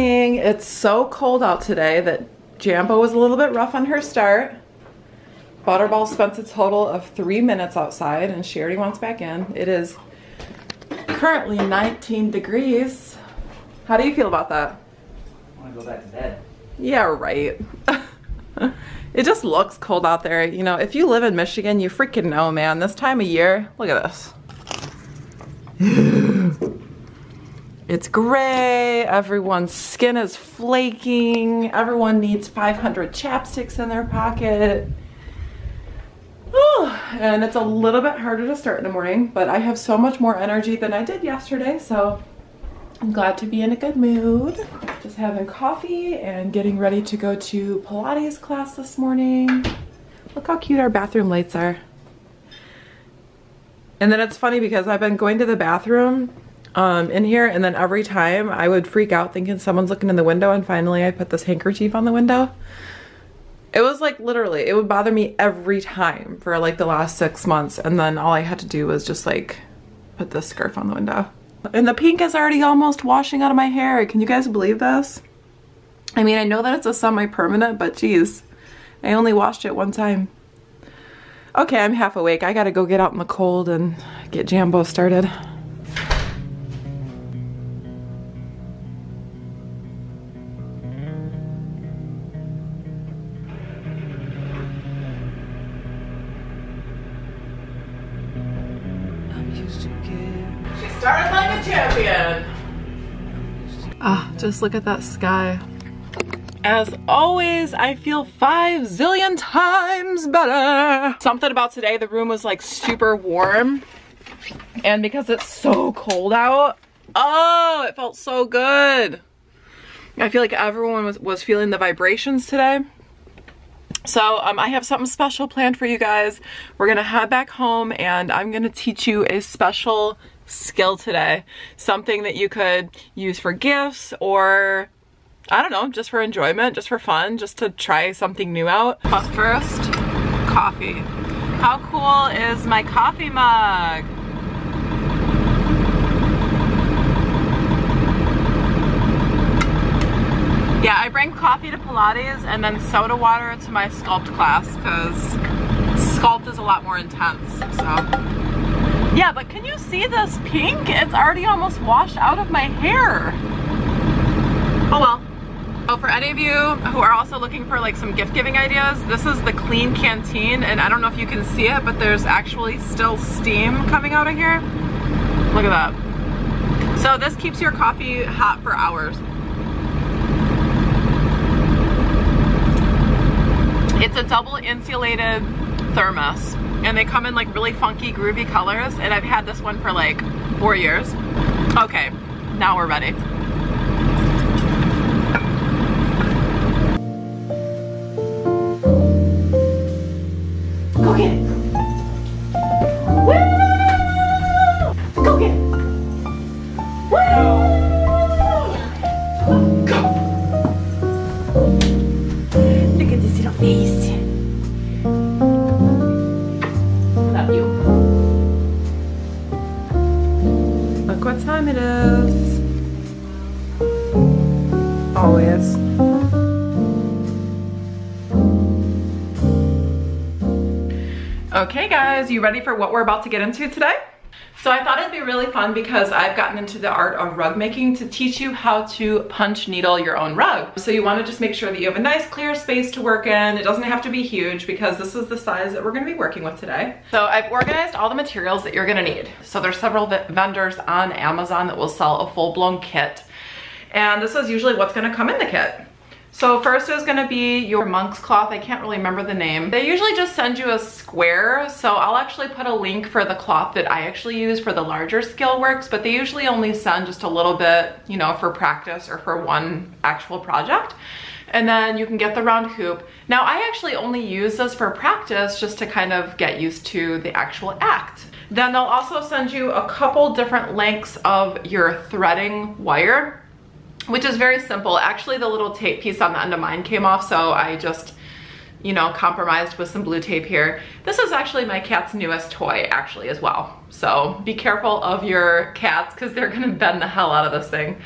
Good morning. It's so cold out today that Jambo was a little bit rough on her start. Butterball spent a total of three minutes outside and she already wants back in. It is currently 19 degrees. How do you feel about that? I want to go back to bed. Yeah, right. it just looks cold out there. You know, if you live in Michigan, you freaking know, man. This time of year, look at this. It's gray, everyone's skin is flaking, everyone needs 500 chapsticks in their pocket. and it's a little bit harder to start in the morning, but I have so much more energy than I did yesterday, so I'm glad to be in a good mood. Just having coffee and getting ready to go to Pilates class this morning. Look how cute our bathroom lights are. And then it's funny because I've been going to the bathroom um, in here and then every time I would freak out thinking someone's looking in the window and finally I put this handkerchief on the window. It was like literally, it would bother me every time for like the last six months and then all I had to do was just like put this scarf on the window. And the pink is already almost washing out of my hair. Can you guys believe this? I mean, I know that it's a semi-permanent, but geez, I only washed it one time. Okay, I'm half awake. I gotta go get out in the cold and get Jambo started. Just look at that sky. As always, I feel five zillion times better. Something about today, the room was like super warm. And because it's so cold out, oh, it felt so good. I feel like everyone was, was feeling the vibrations today. So um, I have something special planned for you guys. We're gonna head back home and I'm gonna teach you a special skill today. Something that you could use for gifts or I don't know, just for enjoyment, just for fun, just to try something new out. But first, coffee. How cool is my coffee mug? Yeah, I bring coffee to Pilates and then soda water to my Sculpt class because Sculpt is a lot more intense, so. Yeah, but can you see this pink? It's already almost washed out of my hair. Oh well. So for any of you who are also looking for like some gift giving ideas, this is the Klean Kanteen and I don't know if you can see it, but there's actually still steam coming out of here. Look at that. So this keeps your coffee hot for hours. It's a double insulated thermos and they come in like really funky groovy colors and I've had this one for like four years. Okay, now we're ready. Go get it. You ready for what we're about to get into today? So I thought it'd be really fun because I've gotten into the art of rug making to teach you how to punch needle your own rug. So you wanna just make sure that you have a nice clear space to work in. It doesn't have to be huge because this is the size that we're gonna be working with today. So I've organized all the materials that you're gonna need. So there's several vendors on Amazon that will sell a full-blown kit. And this is usually what's gonna come in the kit. So first is gonna be your monk's cloth. I can't really remember the name. They usually just send you a square. So I'll actually put a link for the cloth that I actually use for the larger scale works, but they usually only send just a little bit, you know, for practice or for one actual project. And then you can get the round hoop. Now I actually only use this for practice just to kind of get used to the actual act. Then they'll also send you a couple different lengths of your threading wire which is very simple. Actually, the little tape piece on the end of mine came off, so I just, you know, compromised with some blue tape here. This is actually my cat's newest toy, actually, as well. So be careful of your cats, because they're gonna bend the hell out of this thing.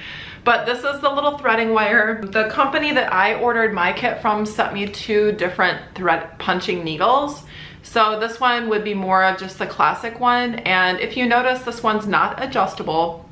But this is the little threading wire. The company that I ordered my kit from sent me two different thread punching needles. So this one would be more of just the classic one. And if you notice, this one's not adjustable.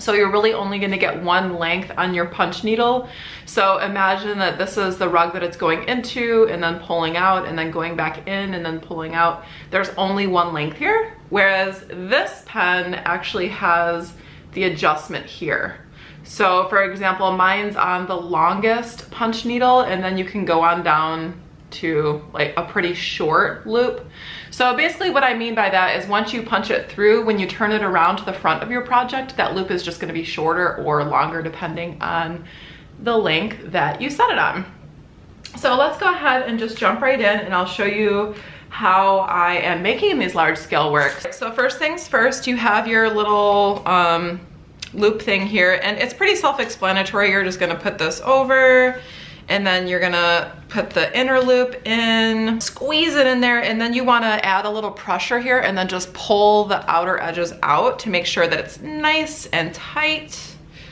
So you're really only gonna get one length on your punch needle. So imagine that this is the rug that it's going into and then pulling out and then going back in and then pulling out. There's only one length here. Whereas this pen actually has the adjustment here. So for example, mine's on the longest punch needle and then you can go on down to like a pretty short loop. So basically what I mean by that is once you punch it through, when you turn it around to the front of your project, that loop is just gonna be shorter or longer depending on the length that you set it on. So let's go ahead and just jump right in and I'll show you how I am making these large scale works. So first things first, you have your little um, loop thing here and it's pretty self-explanatory. You're just gonna put this over and then you're gonna put the inner loop in, squeeze it in there, and then you wanna add a little pressure here and then just pull the outer edges out to make sure that it's nice and tight.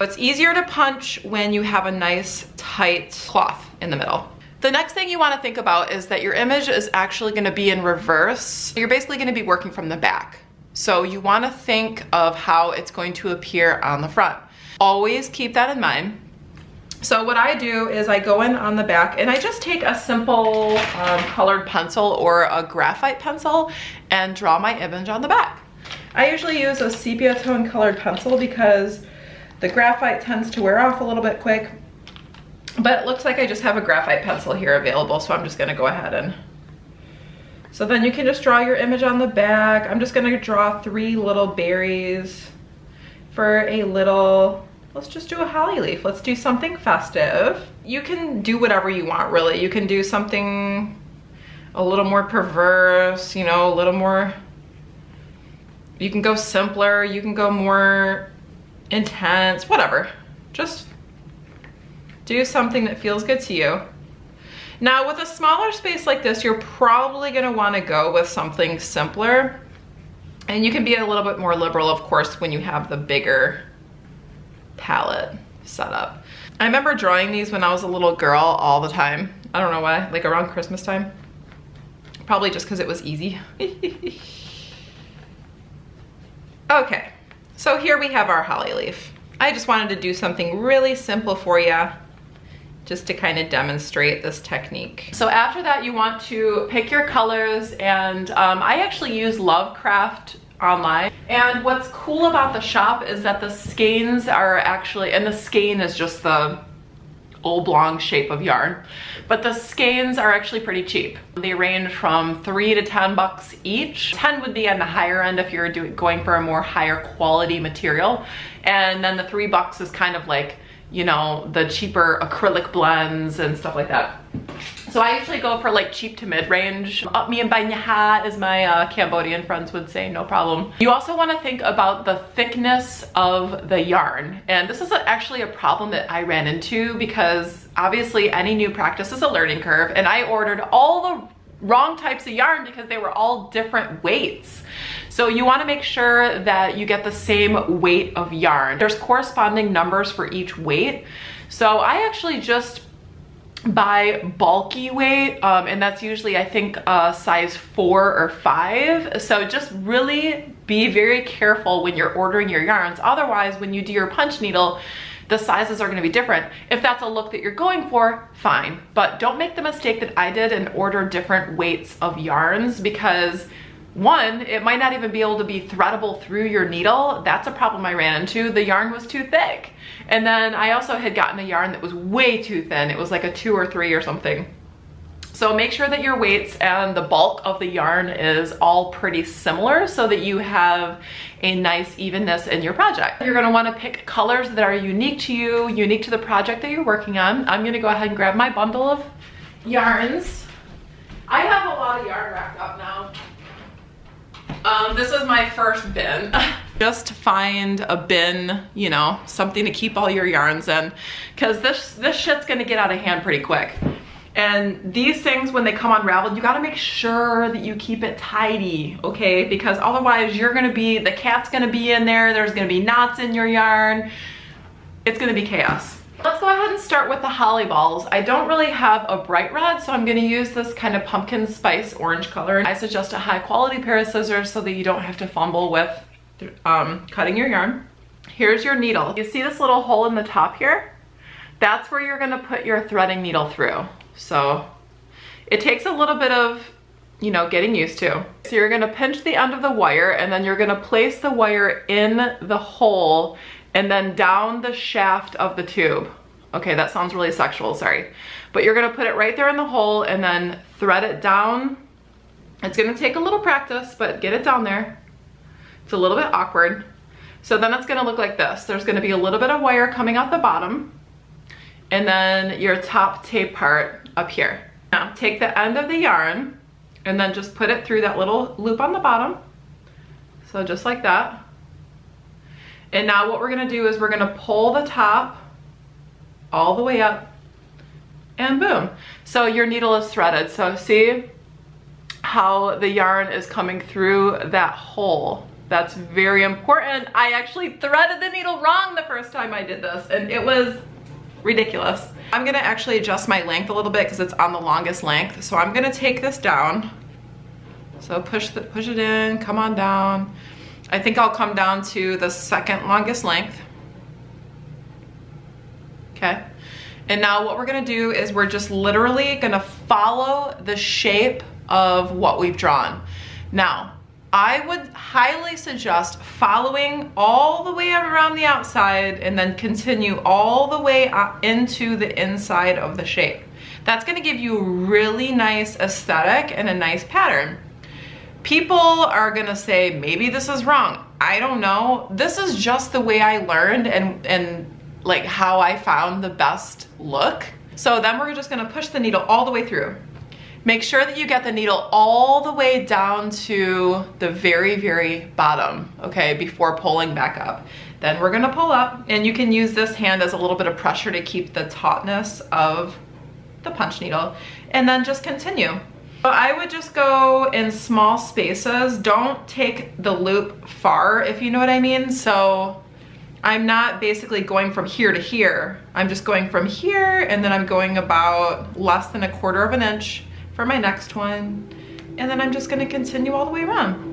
It's easier to punch when you have a nice tight cloth in the middle. The next thing you wanna think about is that your image is actually gonna be in reverse. You're basically gonna be working from the back. So you wanna think of how it's going to appear on the front. Always keep that in mind. So what I do is I go in on the back and I just take a simple um, colored pencil or a graphite pencil and draw my image on the back. I usually use a sepia tone colored pencil because the graphite tends to wear off a little bit quick. But it looks like I just have a graphite pencil here available, so I'm just gonna go ahead and... So then you can just draw your image on the back. I'm just gonna draw three little berries for a little let's just do a holly leaf. Let's do something festive. You can do whatever you want, really. You can do something a little more perverse, you know, a little more, you can go simpler, you can go more intense, whatever. Just do something that feels good to you. Now with a smaller space like this, you're probably gonna wanna go with something simpler. And you can be a little bit more liberal, of course, when you have the bigger palette setup. I remember drawing these when I was a little girl all the time. I don't know why, like around Christmas time. Probably just because it was easy. okay, so here we have our holly leaf. I just wanted to do something really simple for you just to kind of demonstrate this technique. So after that, you want to pick your colors and um, I actually use Lovecraft online. And what's cool about the shop is that the skeins are actually, and the skein is just the oblong shape of yarn, but the skeins are actually pretty cheap. They range from three to 10 bucks each. 10 would be on the higher end if you're doing, going for a more higher quality material. And then the three bucks is kind of like, you know, the cheaper acrylic blends and stuff like that. So I usually go for like cheap to mid-range. Up me and banyaha, as my uh, Cambodian friends would say, no problem. You also wanna think about the thickness of the yarn. And this is actually a problem that I ran into because obviously any new practice is a learning curve and I ordered all the wrong types of yarn because they were all different weights. So you wanna make sure that you get the same weight of yarn. There's corresponding numbers for each weight. So I actually just by bulky weight um, and that's usually I think uh, size four or five so just really be very careful when you're ordering your yarns otherwise when you do your punch needle the sizes are gonna be different. If that's a look that you're going for, fine. But don't make the mistake that I did and order different weights of yarns because one, it might not even be able to be threadable through your needle. That's a problem I ran into. The yarn was too thick. And then I also had gotten a yarn that was way too thin. It was like a two or three or something. So make sure that your weights and the bulk of the yarn is all pretty similar so that you have a nice evenness in your project. You're gonna wanna pick colors that are unique to you, unique to the project that you're working on. I'm gonna go ahead and grab my bundle of yarns. I have a lot of yarn wrapped up now. Um, this is my first bin. Just find a bin, you know, something to keep all your yarns in because this, this shit's gonna get out of hand pretty quick. And these things, when they come unraveled, you gotta make sure that you keep it tidy, okay? Because otherwise you're gonna be, the cat's gonna be in there, there's gonna be knots in your yarn. it's gonna be chaos. Let's go ahead and start with the holly balls. I don't really have a bright red, so I'm gonna use this kind of pumpkin spice orange color. I suggest a high quality pair of scissors so that you don't have to fumble with um, cutting your yarn. Here's your needle. You see this little hole in the top here? That's where you're gonna put your threading needle through. So it takes a little bit of, you know, getting used to. So you're gonna pinch the end of the wire and then you're gonna place the wire in the hole and then down the shaft of the tube. Okay, that sounds really sexual, sorry. But you're gonna put it right there in the hole and then thread it down. It's gonna take a little practice, but get it down there. It's a little bit awkward. So then it's gonna look like this. There's gonna be a little bit of wire coming out the bottom and then your top tape part up here. Now take the end of the yarn and then just put it through that little loop on the bottom. So just like that. And now what we're gonna do is we're gonna pull the top all the way up and boom. So your needle is threaded. So see how the yarn is coming through that hole. That's very important. I actually threaded the needle wrong the first time I did this and it was ridiculous. I'm gonna actually adjust my length a little bit because it's on the longest length. So I'm gonna take this down. So push, the, push it in, come on down. I think I'll come down to the second longest length. Okay. And now what we're gonna do is we're just literally gonna follow the shape of what we've drawn. Now, I would highly suggest following all the way around the outside and then continue all the way uh, into the inside of the shape. That's gonna give you a really nice aesthetic and a nice pattern. People are gonna say, maybe this is wrong. I don't know. This is just the way I learned and, and like how I found the best look. So then we're just gonna push the needle all the way through. Make sure that you get the needle all the way down to the very, very bottom, okay, before pulling back up. Then we're gonna pull up and you can use this hand as a little bit of pressure to keep the tautness of the punch needle and then just continue. I would just go in small spaces. Don't take the loop far, if you know what I mean. So I'm not basically going from here to here. I'm just going from here and then I'm going about less than a quarter of an inch for my next one. And then I'm just gonna continue all the way around.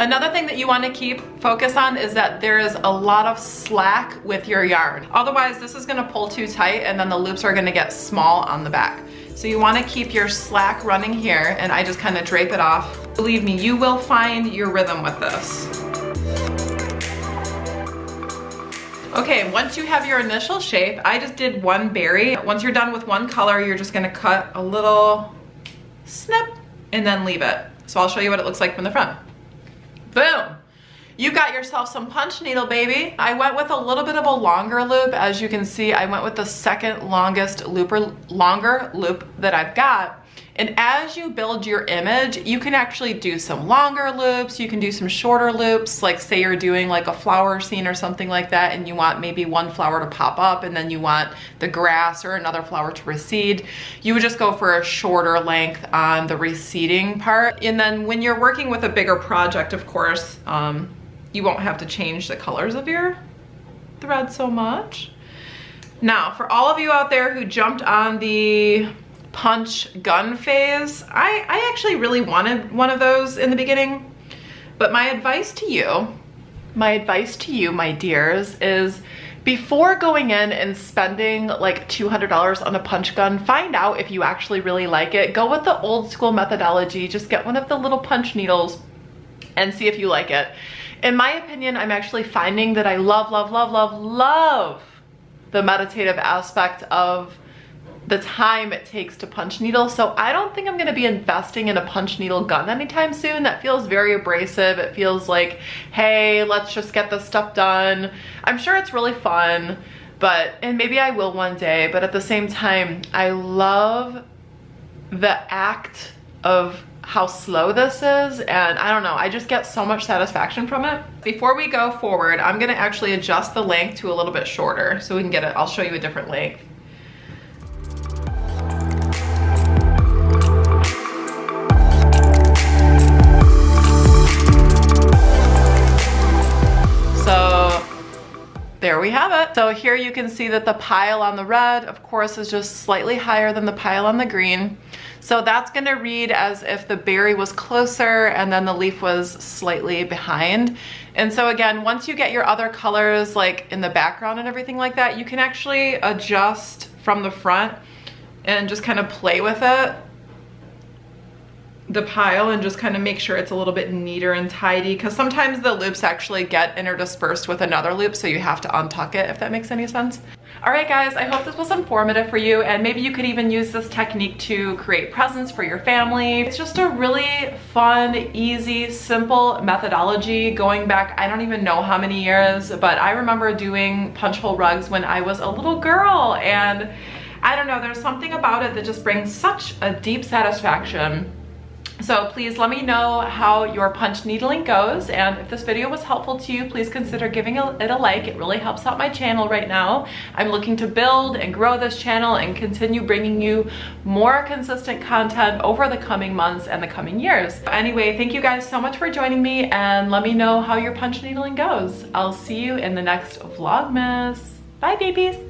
Another thing that you wanna keep focus on is that there is a lot of slack with your yarn. Otherwise, this is gonna pull too tight and then the loops are gonna get small on the back. So you wanna keep your slack running here and I just kinda drape it off. Believe me, you will find your rhythm with this. Okay, once you have your initial shape, I just did one berry. Once you're done with one color, you're just gonna cut a little snip and then leave it. So I'll show you what it looks like from the front. Boom. You got yourself some punch needle, baby. I went with a little bit of a longer loop. As you can see, I went with the second longest looper, longer loop that I've got. And as you build your image, you can actually do some longer loops, you can do some shorter loops, like say you're doing like a flower scene or something like that and you want maybe one flower to pop up and then you want the grass or another flower to recede. You would just go for a shorter length on the receding part. And then when you're working with a bigger project, of course, um, you won't have to change the colors of your thread so much. Now, for all of you out there who jumped on the punch gun phase. I, I actually really wanted one of those in the beginning, but my advice to you, my advice to you, my dears, is before going in and spending like $200 on a punch gun, find out if you actually really like it. Go with the old school methodology. Just get one of the little punch needles and see if you like it. In my opinion, I'm actually finding that I love, love, love, love, love the meditative aspect of the time it takes to punch needle. So I don't think I'm gonna be investing in a punch needle gun anytime soon. That feels very abrasive. It feels like, hey, let's just get this stuff done. I'm sure it's really fun, but, and maybe I will one day, but at the same time, I love the act of how slow this is and I don't know I just get so much satisfaction from it. Before we go forward I'm gonna actually adjust the length to a little bit shorter so we can get it I'll show you a different length. There we have it. So here you can see that the pile on the red, of course, is just slightly higher than the pile on the green. So that's gonna read as if the berry was closer and then the leaf was slightly behind. And so again, once you get your other colors like in the background and everything like that, you can actually adjust from the front and just kind of play with it the pile and just kind of make sure it's a little bit neater and tidy because sometimes the loops actually get interdispersed with another loop so you have to untuck it if that makes any sense. All right guys, I hope this was informative for you and maybe you could even use this technique to create presents for your family. It's just a really fun, easy, simple methodology going back I don't even know how many years but I remember doing punch hole rugs when I was a little girl and I don't know, there's something about it that just brings such a deep satisfaction so please let me know how your punch needling goes and if this video was helpful to you, please consider giving it a like. It really helps out my channel right now. I'm looking to build and grow this channel and continue bringing you more consistent content over the coming months and the coming years. Anyway, thank you guys so much for joining me and let me know how your punch needling goes. I'll see you in the next Vlogmas. Bye babies!